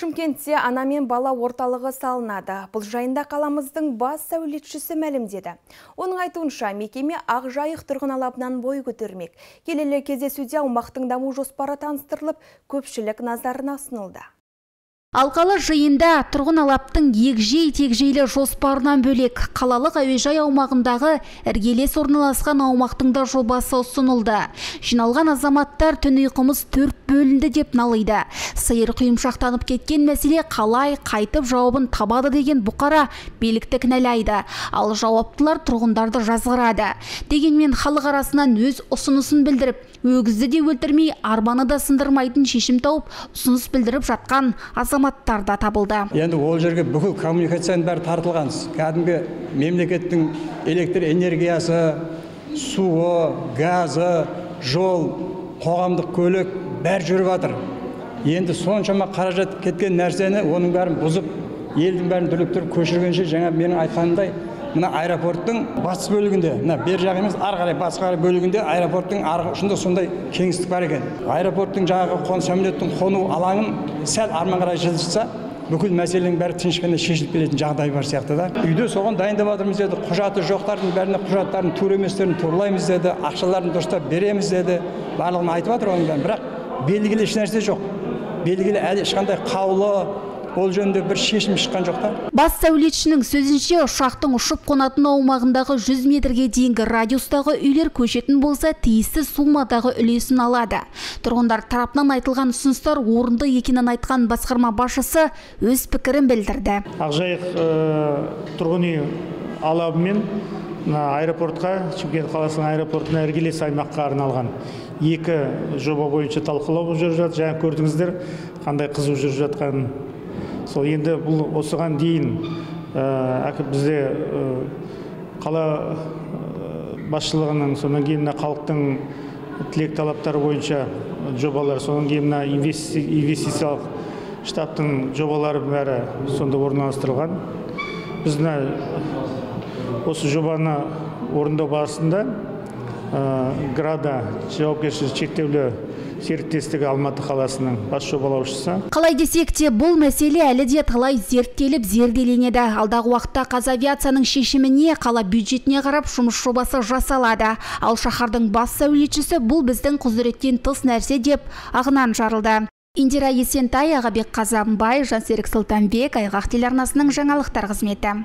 Шымкентте ана мен бала орталығы салынады. Бұл жайында қаламыздың бас сәулетшісі мәлімдеді. Оның айтуынша мекеме Ақжайық тұрғын алабынан бой көтермек. Келелі кездесуде аумақтың даму жоспары таныстырылып, көпшілік назарына ұсынылды. Алқалы жиында тұрғын алаптың егжей тегжейлі жоспарынан бөлек қалалық әуежай аумағындағы іргелес орналасқан аумақтың да жобасы ұсынылды. Жиналған азаматтар түн ұйқымыз төрт бөлінді деп налиды. Сиыр құйымшақтанып кеткен мәселе қалай қайтып жауабын табады деген бұқара билікті кінәлайды. Ал жауаптылар тұрғындарды жазғырады. Дегенмен халық арасынан өз ұсынысын білдіріп, өгізді де өлтірмей, арбаны да сындырмайтын шешім тауып, ұсыныс білдіріп жатқан азаматтар да табылды. Енді ол жерге бүкіл коммуникацияның бәрі тартылған. Кәдімгі мемлекеттің электр энергиясы, суы, газы, жол, қоғамдық көлік бәрі жүріп жатыр. Енді соншама қаражат кеткен нәрсені оның бәрін бұзып, елдің бәрін дүрліктіріп көшіргенше жаңа менің айтқанымдай мына аэропорттың батыс бөлігінде мына бер жақ емес ары қарай батысқа қарай бөлігінде аэропорттың арғы ұшында сондай кеңістік бар екен. Аэропорттың жаңағы қон самолеттің қону алаңын сәл арман қарай жылжытса бүкіл мәселенің бәрі тыныш шешіліп кететін жағдай бар сияқты да. Үйде соған дайындап жатырмыз деді құжаты жоқтардың бәріне құжаттарын тура еместерін турлаймыз деді ақшаларын дұрыстап береміз деді. Барлығын айтып жатыр оның бәрін бірақ белгілі ешнәрсе жоқ. Белгілі әлі ешқандай қаулы ол жөнінде бір шешім шыққан жоқ та. Бас сәулетшінің сөзінше ұшақтың ұшып қонатын аумағындағы 100 метрге дейінгі радиустағы үйлер көшетін болса тиісті суммадағы үлесін алады. Тұрғындар тарапынан айтылған ұсыныстар орынды екенін айтқан басқарма басшысы өз пікірін білдірді. Ақжайық тұрғын үй алабымен мына аэропортқа шымкент қаласының аэропортына іргелес аймаққа арналған екі жоба бойынша талқылау жүріп жатыр. Жаңа көрдіңіздер қандай қызу жүріп жатқанын. Сол енді бұл осыған дейін бізде қала басшылығының содан кейін мына халықтың тілек талаптары бойынша жобалар содан кейін мына инвестициялық штабтың жобалары бәрі сонда орналастырылған. Біз мына осы жобаны орындау барысында града жауапкершілігі шектеулі серіктестігі алматы қаласының бас жобалаушысы қалай десек те бұл мәселе әлі де талай зерттеліп зерделенеді. Алдағы уақытта қазавиацияның шешіміне қала бюджетіне қарап жұмыс жобасы жасалады. Ал шаһардың бас сәулетшісі бұл біздің құзыреттен тыс нәрсе деп ағынан жарылды. Индира есентай ағабек қазанбай жансерік сұлтанбек айғақ телеарнасының жаңалықтар қызметі.